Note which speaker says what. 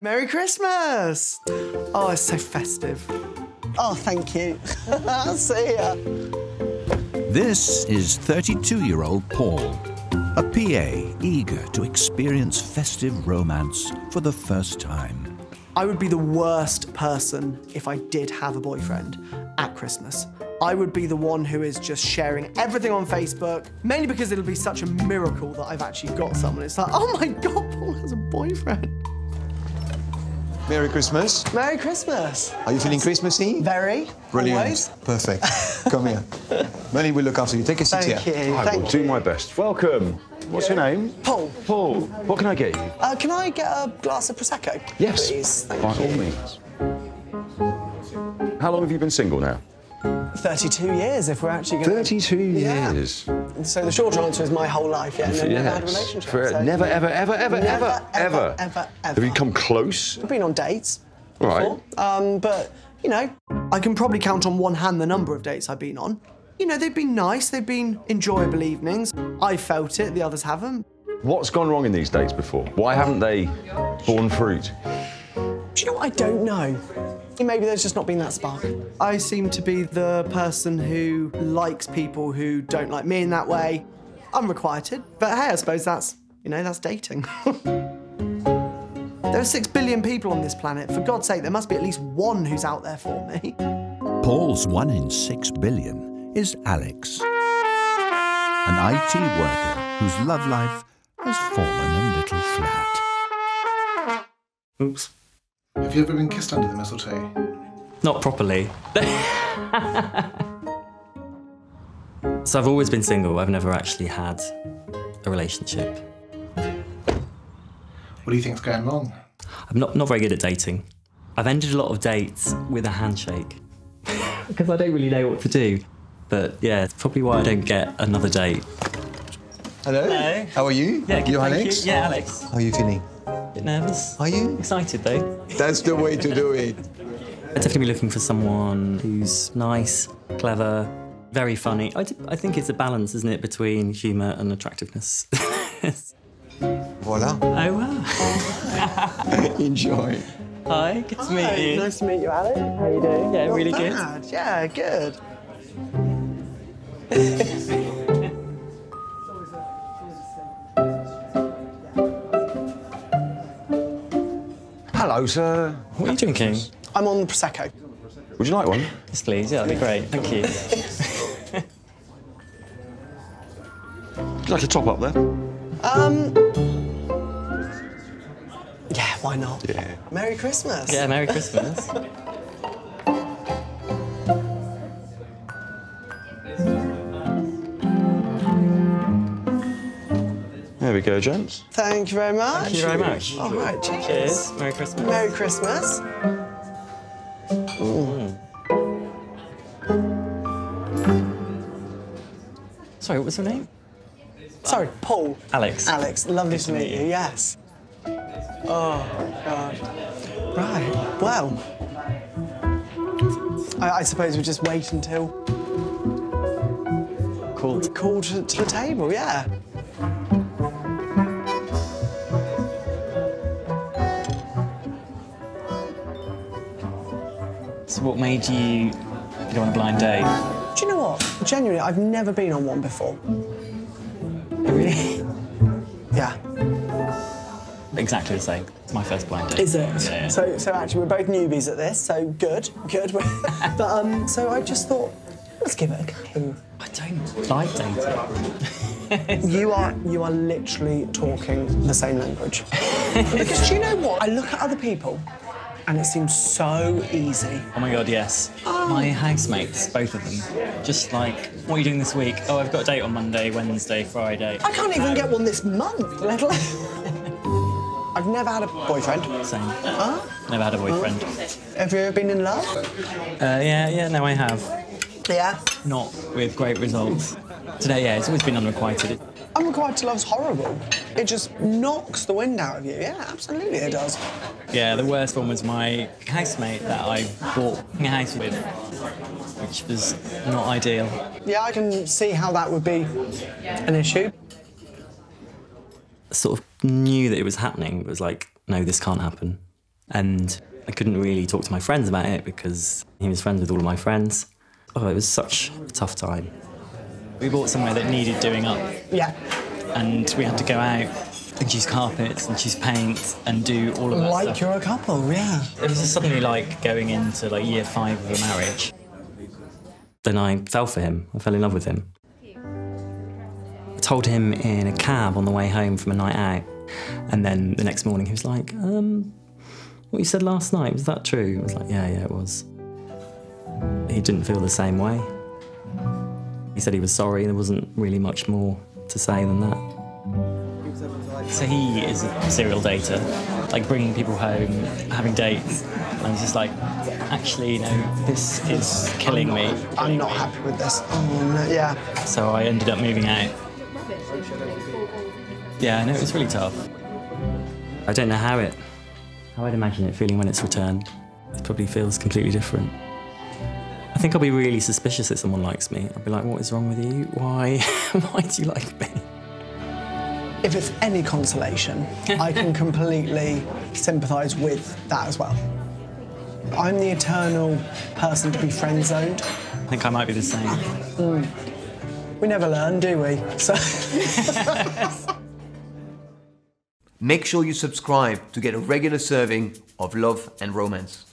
Speaker 1: Merry Christmas! Oh, it's so festive.
Speaker 2: Oh, thank you. See ya.
Speaker 3: This is 32 year old Paul, a PA eager to experience festive romance for the first time.
Speaker 1: I would be the worst person if I did have a boyfriend at Christmas. I would be the one who is just sharing everything on Facebook, mainly because it'll be such a miracle that I've actually got someone. It's like, oh my God, Paul has a boyfriend.
Speaker 4: Merry Christmas.
Speaker 1: Merry Christmas.
Speaker 4: Are you feeling Christmassy?
Speaker 1: Very.
Speaker 4: Brilliant.
Speaker 1: Always.
Speaker 4: Perfect. Come here. Melanie will look after you. Take a seat
Speaker 1: Thank
Speaker 4: here.
Speaker 1: you.
Speaker 5: I
Speaker 1: Thank
Speaker 5: will do my best. Welcome. What's your name?
Speaker 1: Paul,
Speaker 5: Paul. What can I get you?
Speaker 1: uh, can I get a glass of Prosecco?
Speaker 5: Yes.
Speaker 1: Please. Thank
Speaker 5: By
Speaker 1: you.
Speaker 5: all means. How long have you been single now?
Speaker 1: 32 years, if we're actually going
Speaker 5: 32
Speaker 1: Yeah.
Speaker 5: years.
Speaker 1: So the short answer is my whole life, yeah. No, never had a relationship.
Speaker 5: For-
Speaker 1: so-
Speaker 5: never, ever, ever, ever,
Speaker 1: Never,
Speaker 5: ever,
Speaker 1: ever, ever,
Speaker 5: Have you come close?
Speaker 1: I've been on dates.
Speaker 5: Right.
Speaker 1: before, Um, but, you know, I can probably count on one hand the number of dates I've been on. You know, they've been nice, they've been enjoyable evenings. I felt it, the others haven't.
Speaker 5: What's gone wrong in these dates before? Why haven't they borne fruit?
Speaker 1: Do you know what? I don't know. Maybe there's just not been that spark. I seem to be the person who likes people who don't like me in that way. Unrequited. But hey, I suppose that's, you know, that's dating. there are six billion people on this planet. For God's sake, there must be at least one who's out there for me.
Speaker 3: Paul's one in six billion is Alex, an IT worker whose love life has fallen a little flat.
Speaker 6: Oops. Have you ever been kissed under the mistletoe?
Speaker 7: Not properly. so I've always been single. I've never actually had a relationship.
Speaker 6: What do you think's going wrong?
Speaker 7: I'm not, not very good at dating. I've ended a lot of dates with a handshake because I don't really know what to do. But yeah, it's probably why I don't get another date.
Speaker 4: Hello.
Speaker 7: Hello.
Speaker 4: How are you?
Speaker 7: Yeah, good,
Speaker 4: you
Speaker 7: thank
Speaker 4: Alex?
Speaker 7: You. Yeah, Alex.
Speaker 4: How are you feeling?
Speaker 7: Bit nervous.
Speaker 4: Are you?
Speaker 7: Excited though.
Speaker 4: That's the way to do it.
Speaker 7: I'd definitely be looking for someone who's nice, clever, very funny. I, d- I think it's a balance, isn't it, between humour and attractiveness.
Speaker 4: Voila.
Speaker 7: oh wow.
Speaker 4: Enjoy.
Speaker 7: Hi, good to meet you.
Speaker 1: Nice to meet you, Alex. How you doing?
Speaker 7: Yeah,
Speaker 1: Not
Speaker 7: really good.
Speaker 1: Yeah, good.
Speaker 5: Hello, sir.
Speaker 7: What are you drinking?
Speaker 1: I'm on the Prosecco.
Speaker 5: Would you like one?
Speaker 7: Yes, please. Yeah, that'd be great. Thank you.
Speaker 5: Would you like a top up there?
Speaker 1: Um. Yeah, why not?
Speaker 5: Yeah.
Speaker 1: Merry Christmas.
Speaker 7: Yeah, Merry Christmas.
Speaker 5: We go, gents.
Speaker 1: Thank you very much.
Speaker 7: Thank you very much.
Speaker 1: All right, cheers.
Speaker 7: Cheers. Merry Christmas.
Speaker 1: Merry Christmas. Mm.
Speaker 7: Sorry, what was your name?
Speaker 1: Sorry, Paul.
Speaker 7: Alex.
Speaker 1: Alex, lovely
Speaker 7: Good
Speaker 1: to meet you. Yes. Oh God. Right. Well. I, I suppose we just wait until
Speaker 7: Cool.
Speaker 1: called to, to the table. Yeah.
Speaker 7: So, what made you go on a blind date?
Speaker 1: Do you know what? Genuinely, I've never been on one before.
Speaker 7: Really?
Speaker 1: Yeah.
Speaker 7: Exactly the same. It's my first blind date.
Speaker 1: Is it?
Speaker 7: Yeah, yeah.
Speaker 1: So, so actually, we're both newbies at this. So good, good. but um, so I just thought, let's give it a go.
Speaker 7: I don't like dating.
Speaker 1: You are, you are literally talking the same language. because do you know what? I look at other people, and it seems so easy.
Speaker 7: Oh my god, yes. My housemates, both of them, just like, what are you doing this week? Oh, I've got a date on Monday, Wednesday, Friday.
Speaker 1: I can't even get one this month, let alone. I've never had a boyfriend.
Speaker 7: Same.
Speaker 1: Huh?
Speaker 7: Never had a boyfriend.
Speaker 1: Have you ever been in love?
Speaker 7: Uh, yeah, yeah, no, I have.
Speaker 1: Yeah.
Speaker 7: Not with great results. Today, yeah, it's always been unrequited.
Speaker 1: Unrequited love's horrible. It just knocks the wind out of you. Yeah, absolutely it does.
Speaker 7: Yeah, the worst one was my housemate that I bought a house with, which was not ideal.
Speaker 1: Yeah, I can see how that would be an issue.
Speaker 7: Sort of knew that it was happening, but was like, no, this can't happen. And I couldn't really talk to my friends about it because he was friends with all of my friends. Oh, it was such a tough time.
Speaker 8: We bought somewhere that needed doing up,
Speaker 1: Yeah.
Speaker 8: and we had to go out and choose carpets and choose paint and do all of that
Speaker 1: Like
Speaker 8: stuff.
Speaker 1: you're a couple, yeah.
Speaker 8: It was just suddenly like going into like year five of a marriage.
Speaker 7: Then I fell for him. I fell in love with him. I told him in a cab on the way home from a night out. And then the next morning he was like, um, what you said last night, was that true? I was like, yeah, yeah, it was. He didn't feel the same way. He said he was sorry. And there wasn't really much more to say than that.
Speaker 8: So he is a serial dater, like bringing people home, having dates. And I was just like, actually, you know, this is killing me.
Speaker 1: I'm not happy with this. Oh, no, yeah.
Speaker 8: So I ended up moving out. Yeah, no, it was really tough.
Speaker 7: I don't know how it, how I'd imagine it feeling when it's returned. It probably feels completely different. I think I'll be really suspicious that someone likes me. I'll be like, what is wrong with you? Why? Why do you like me?
Speaker 1: If it's any consolation, I can completely sympathise with that as well. I'm the eternal person to be friend zoned.
Speaker 8: I think I might be the same. Hmm.
Speaker 1: We never learn, do we? So.
Speaker 9: Make sure you subscribe to get a regular serving of love and romance.